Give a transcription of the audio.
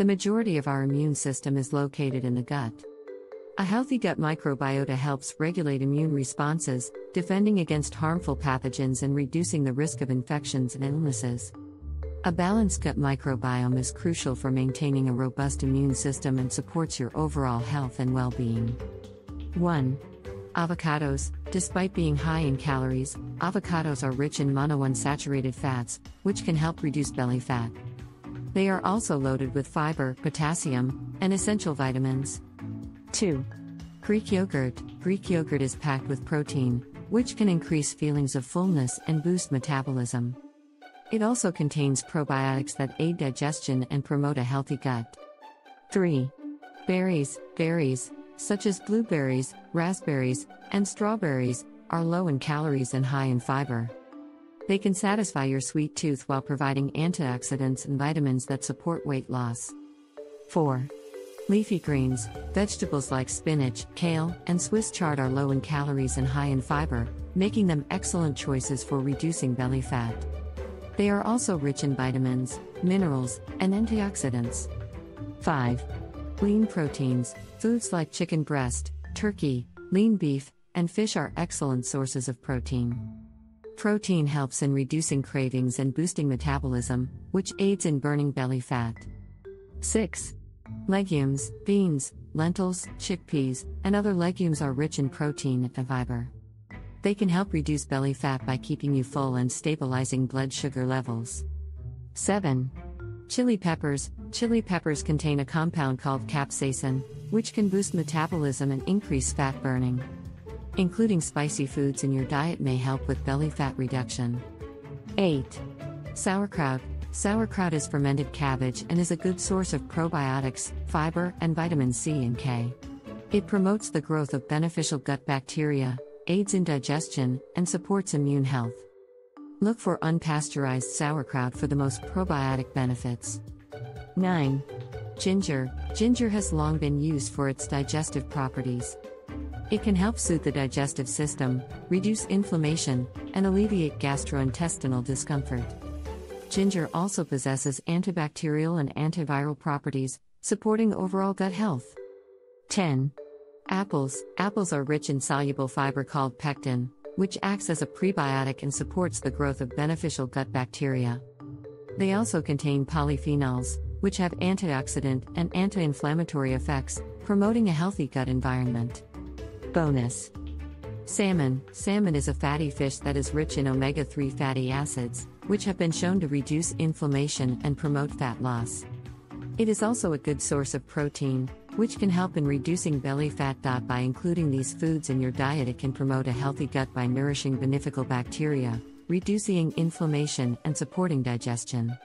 The majority of our immune system is located in the gut. A healthy gut microbiota helps regulate immune responses, defending against harmful pathogens and reducing the risk of infections and illnesses. A balanced gut microbiome is crucial for maintaining a robust immune system and supports your overall health and well being. 1. Avocados, despite being high in calories, avocados are rich in monounsaturated fats, which can help reduce belly fat. They are also loaded with fiber, potassium, and essential vitamins. 2. Greek yogurt Greek yogurt is packed with protein, which can increase feelings of fullness and boost metabolism. It also contains probiotics that aid digestion and promote a healthy gut. 3. Berries Berries, such as blueberries, raspberries, and strawberries, are low in calories and high in fiber. They can satisfy your sweet tooth while providing antioxidants and vitamins that support weight loss. 4. Leafy greens, vegetables like spinach, kale, and Swiss chard are low in calories and high in fiber, making them excellent choices for reducing belly fat. They are also rich in vitamins, minerals, and antioxidants. 5. Lean proteins, foods like chicken breast, turkey, lean beef, and fish are excellent sources of protein. Protein helps in reducing cravings and boosting metabolism, which aids in burning belly fat. 6. Legumes, beans, lentils, chickpeas, and other legumes are rich in protein and fiber. They can help reduce belly fat by keeping you full and stabilizing blood sugar levels. 7. Chili peppers Chili peppers contain a compound called capsaicin, which can boost metabolism and increase fat burning. Including spicy foods in your diet may help with belly fat reduction. 8. Sauerkraut Sauerkraut is fermented cabbage and is a good source of probiotics, fiber, and vitamin C and K. It promotes the growth of beneficial gut bacteria, aids in digestion, and supports immune health. Look for unpasteurized sauerkraut for the most probiotic benefits. 9. Ginger Ginger has long been used for its digestive properties. It can help soothe the digestive system, reduce inflammation, and alleviate gastrointestinal discomfort. Ginger also possesses antibacterial and antiviral properties, supporting overall gut health. 10. Apples Apples are rich in soluble fiber called pectin, which acts as a prebiotic and supports the growth of beneficial gut bacteria. They also contain polyphenols, which have antioxidant and anti inflammatory effects, promoting a healthy gut environment. Bonus Salmon Salmon is a fatty fish that is rich in omega 3 fatty acids, which have been shown to reduce inflammation and promote fat loss. It is also a good source of protein, which can help in reducing belly fat. By including these foods in your diet, it can promote a healthy gut by nourishing beneficial bacteria, reducing inflammation, and supporting digestion.